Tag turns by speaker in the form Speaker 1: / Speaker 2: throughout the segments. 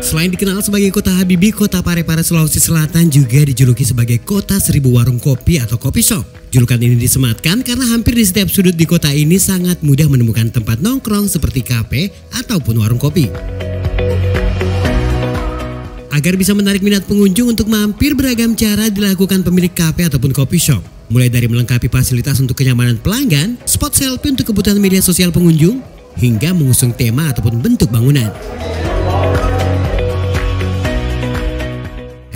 Speaker 1: Selain dikenal sebagai kota Habibi, kota Parepare Sulawesi Selatan juga dijuluki sebagai kota seribu warung kopi atau kopi shop. Julukan ini disematkan karena hampir di setiap sudut di kota ini sangat mudah menemukan tempat nongkrong seperti kafe ataupun warung kopi. Agar bisa menarik minat pengunjung untuk mampir beragam cara dilakukan pemilik kafe ataupun kopi shop. Mulai dari melengkapi fasilitas untuk kenyamanan pelanggan, spot selfie untuk kebutuhan media sosial pengunjung, hingga mengusung tema ataupun bentuk bangunan.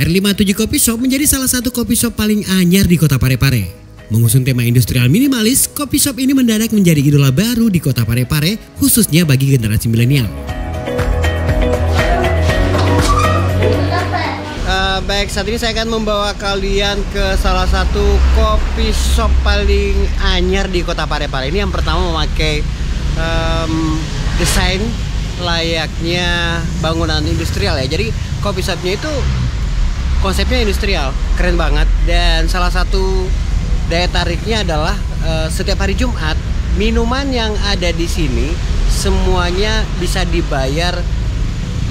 Speaker 1: R57 Coffee Shop menjadi salah satu kopi shop paling anyar di kota Parepare. Mengusung tema industrial minimalis, kopi shop ini mendadak menjadi idola baru di kota Parepare, khususnya bagi generasi milenial.
Speaker 2: Uh, baik, saat ini saya akan membawa kalian ke salah satu kopi shop paling anyar di kota Parepare. Ini yang pertama memakai um, desain layaknya bangunan industrial ya. Jadi kopi shopnya itu konsepnya industrial keren banget. Dan salah satu daya tariknya adalah uh, setiap hari Jumat minuman yang ada di sini semuanya bisa dibayar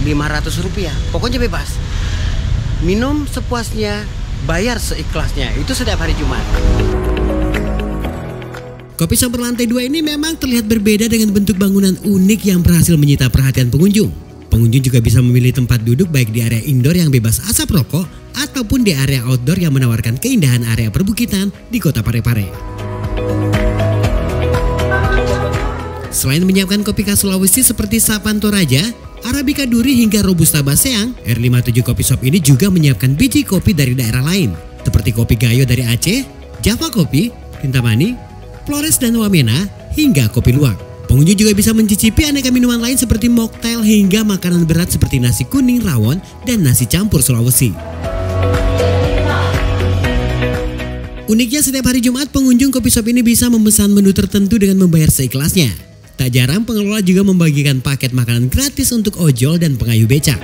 Speaker 2: 500 rupiah. Pokoknya bebas. Minum sepuasnya bayar seikhlasnya. Itu setiap hari Jumat.
Speaker 1: Kopi shop berlantai dua ini memang terlihat berbeda dengan bentuk bangunan unik yang berhasil menyita perhatian pengunjung. Pengunjung juga bisa memilih tempat duduk baik di area indoor yang bebas asap rokok ataupun di area outdoor yang menawarkan keindahan area perbukitan di kota Parepare. Selain menyiapkan kopi khas Sulawesi seperti Sapan Toraja, Arabica Duri hingga Robusta Baseang, R57 Kopi Shop ini juga menyiapkan biji kopi dari daerah lain, seperti kopi Gayo dari Aceh, Java Kopi, Kintamani, Flores dan Wamena, hingga kopi luwak. Pengunjung juga bisa mencicipi aneka minuman lain seperti mocktail hingga makanan berat seperti nasi kuning rawon dan nasi campur Sulawesi. Uniknya setiap hari Jumat pengunjung kopi shop ini bisa memesan menu tertentu dengan membayar seikhlasnya. Tak jarang pengelola juga membagikan paket makanan gratis untuk ojol dan pengayuh becak.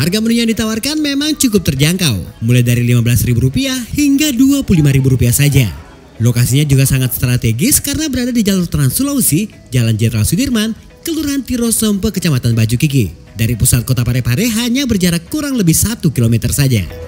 Speaker 1: Harga menu yang ditawarkan memang cukup terjangkau, mulai dari Rp15.000 hingga Rp25.000 saja. Lokasinya juga sangat strategis karena berada di jalur Trans Sulawesi, Jalan Jenderal Sudirman, Kelurahan Tirosompe, Kecamatan Baju Kiki. Dari pusat kota Parepare hanya berjarak kurang lebih satu kilometer saja.